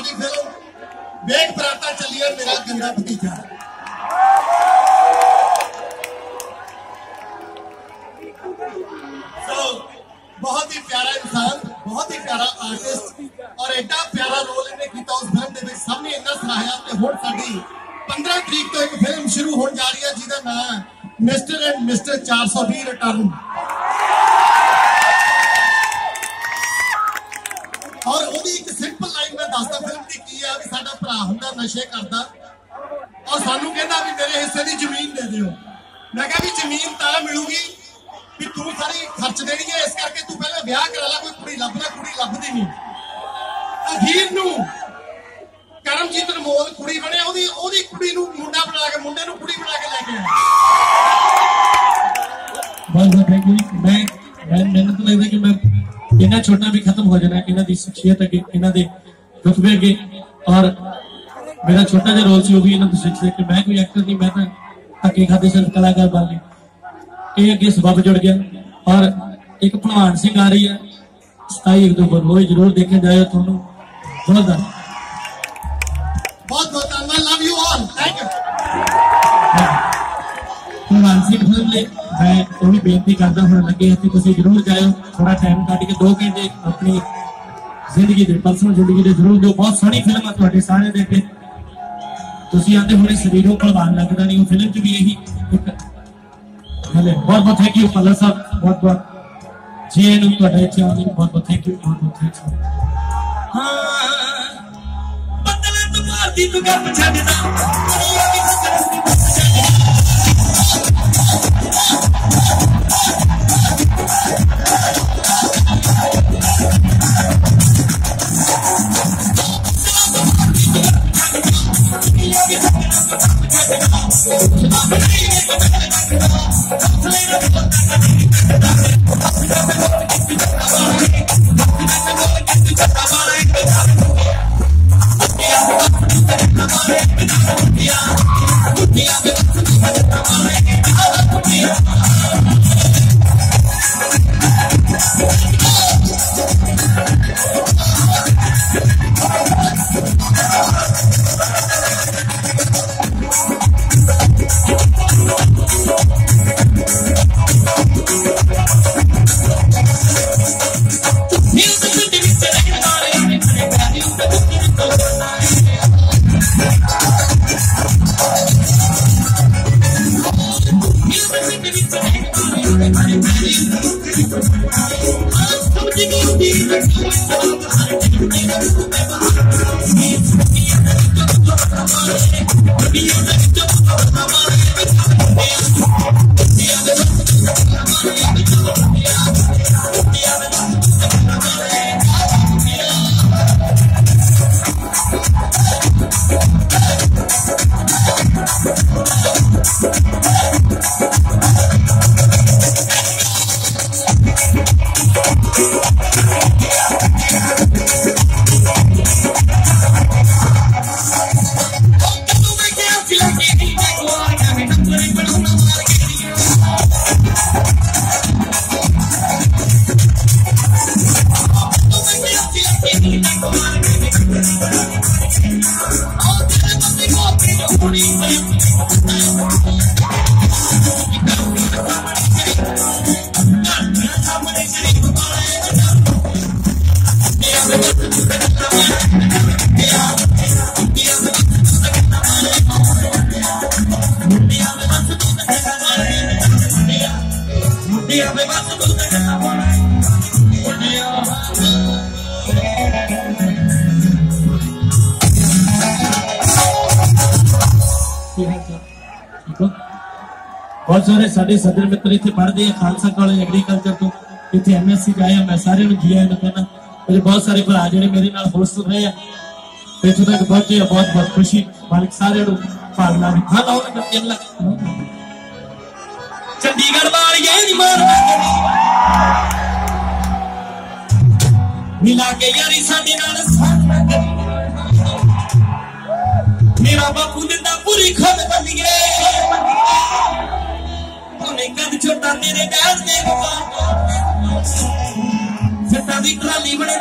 सारी फ़िल्म बेट पराठा चली और मेरा गंदा भतीजा। बहुत ही प्यारा इंसान, बहुत ही प्यारा आर्टिस्ट और एडा प्यारा रोल इन्हें किया उस फ़िल्म के इन्ना सराहया तो पंद्रह तरीक तो एक फ़िल्म शुरू होने जा रही है, जिसका नाम मिस्टर एंड मिस्टर चार सौ भी रिटर्न ਕੀ ਆ ਵੀ ਸਾਡਾ ਭਰਾ ਹੁੰਦਾ, ਨਸ਼ੇ ਕਰਦਾ। ਔਰ ਸਾਨੂੰ ਕਹਿੰਦਾ ਵੀ ਮੇਰੇ ਹਿੱਸੇ ਦੀ ਜ਼ਮੀਨ ਦੇ ਦਿਓ। ਮੈਂ ਕਿਹਾ ਵੀ ਜ਼ਮੀਨ ਤਾਂ ਮਿਲੂਗੀ, ਵੀ ਤੂੰ ਸਾਰੀ ਖਰਚ ਦੇਣੀ ਹੈ, ਇਸ ਕਰਕੇ ਤੂੰ ਪਹਿਲਾਂ ਵਿਆਹ ਕਰਾ ਲੈ, ਕੋਈ ਕੁੜੀ ਲੱਭ ਲੈ ਕੁੜੀ ਲੱਭਦੀ ਨਹੀਂ। ਅਖੀਰ ਨੂੰ ਕਰਮਜੀਤ ਅਨਮੋਲ ਕੁੜੀ ਬਣਿਆ, ਉਹਦੀ ਉਹਦੀ ਕੁੜੀ ਨੂੰ ਮੁੰਡਾ ਬਣਾ ਕੇ, ਮੁੰਡੇ ਨੂੰ ਕੁੜੀ ਬਣਾ ਕੇ ਲੈ ਕੇ ਆਇਆ। ਬਹੁਤ ਥੈਂਕ ਯੂ ਮੈਂ ਮੈਂ ਮੈਨੂੰ ਤਾਂ ਲੱਗਦਾ ਕਿ ਮੈਂ ਇੰਨਾ ਛੋਟਾ ਵੀ ਖਤਮ ਹੋ ਜਾਣਾ, ਇਹਨਾਂ ਦੀ ਸ਼ਖਸੀਅਤ ਅੱਗੇ, ਇਹਨਾਂ ਦੇ ਰੁਤਬੇ ਅੱਗੇ। ਔਰ ਮੇਰਾ ਛੋਟਾ ਜਿਹਾ ਰੋਲ ਸੀ ਉਹ ਵੀ ਇਹਨਾਂ ਤੋਂ ਸਿੱਖਦੇ ਕਿ ਮੈਂ ਕੋਈ ਐਕਟਰ ਨਹੀਂ ਮੈਂ ਤਾਂ ਧੱਕੇ ਖਾਦੇ ਸਿਰਫ ਕਲਾਕਾਰ ਬਣ ਗਏ। ਇਹ ਅੱਗੇ ਸਬਬ ਜੁੜ ਗਿਆ ਔਰ ਇੱਕ ਭਲਵਾਨ ਸਿੰਘ ਆ ਰਹੀ ਹੈ 27 ਅਕਤੂਬਰ ਉਹ ਜਰੂਰ ਦੇਖਣ ਜਾਇਓ ਤੁਹਾਨੂੰ। ਬਹੁਤ ਬਹੁਤ ਧੰਨਵਾਦ love you all thank you Bhalwan Singh film ਲਈ ਮੈਂ ਉਹ ਵੀ ਬੇਨਤੀ ਕਰਦਾ ਹੁਣ ਲੱਗੇ ਕਿ ਤੁਸੀਂ ਜਰੂਰ ਜਾਇਓ ਥੋੜਾ ਟਾਈਮ ਕੱਢ ਕੇ 2 ਘੰਟੇ ਆਪਣੀ ਜ਼ਿੰਦਗੀ ਦੇ ਪਰਸਨਲ ਜ਼ਿੰਦਗੀ ਦੇ ਜਰੂਰ ਦਿਓ ਬਹੁਤ ਸੋਹਣੀ ਫਿਲਮ ਆ ਤੁਹਾਡੇ ਸਾਰਿਆਂ ਦੇ ਅੱਗੇ ਤੁਸੀਂ ਆਂਦੇ ਹੋਣੇ ਸਰੀਰੋਂ ਭਲਵਾਨ ਲੱਗਦਾ ਨਹੀਂ ਉਹ ਫਿਲਮ 'ਚ ਵੀ ਇਹੀ ਇੱਕ ਹਲੇ ਬਹੁਤ ਬਹੁਤ ਥੈਂਕ ਯੂ ਪੱਲਾ ਸਾਹਿਬ ਬਹੁਤ ਬਹੁਤ ਜੀ ਨੂੰ ਤੁਹਾਡਾ ਇੱਥੇ ਆਉਣ ਲਈ ਬਹੁਤ ਬਹੁਤ ਥੈਂਕ ਯੂ ਬਹੁਤ ਬਹੁਤ ਥੈਂਕ ਯੂ ਹਾਂ ਬਦਲੇ ਤੂੰ ਮਾਰਦੀ ਤੂੰ ਗੱਪ ਛੱਡਦਾ I'm on. ਬਹੁਤ ਸਾਰੇ ਸਾਡੇ ਸੱਜਣ ਮਿੱਤਰ ਇੱਥੇ ਪੜ੍ਹਦੇ ਆ ਖਾਲਸਾ ਕਾਲਜ ਐਗਰੀਕਲਚਰ ਤੋਂ ਇੱਥੇ ਐਮਐਸਸੀ ਆਏ ਆ ਮੈਂ ਸਾਰਿਆਂ ਨੂੰ ਜੀ ਆਇਆਂ ਨੂੰ ਕਹਿੰਦਾ ਮੇਰੇ ਬਹੁਤ ਸਾਰੇ ਭਰਾ ਜਿਹੜੇ ਮੇਰੇ ਨਾਲ ਹੋਸਟ ਰਹੇ ਆ ਇੱਥੋਂ ਤੱਕ ਪਹੁੰਚੇ ਆ ਬਹੁਤ ਬਹੁਤ ਖੁਸ਼ੀ ਮਾਲਕ ਸਾਰਿਆਂ ਨੂੰ ਭਾਗਲਾ ਵੀ ਹਾਂ ਲਾਓ ਨਾ ਚੱਲ ਚੰਡੀਗੜ੍ਹ ਵਾਲੀਏ ਨੀ ਮਾਰਨਾ ਮਿਲਾ ਕੇ ਯਾਰੀ ਸਾਡੇ ਨਾਲ ਸਾਥ ਨਾ ਕਰੀ ਮੇਰਾ ਬਾਪੂ ਦਿੰਦਾ ਪੂਰੀ ਖੁਦ ਬੰਦੀਏ ਉਹਨੇ Santa Nidia Garden, Santa Libre,